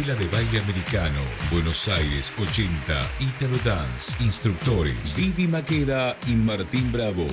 Escuela de Baile Americano, Buenos Aires 80, Italo Dance, instructores Vivi Maqueda y Martín Bravo.